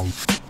Bye.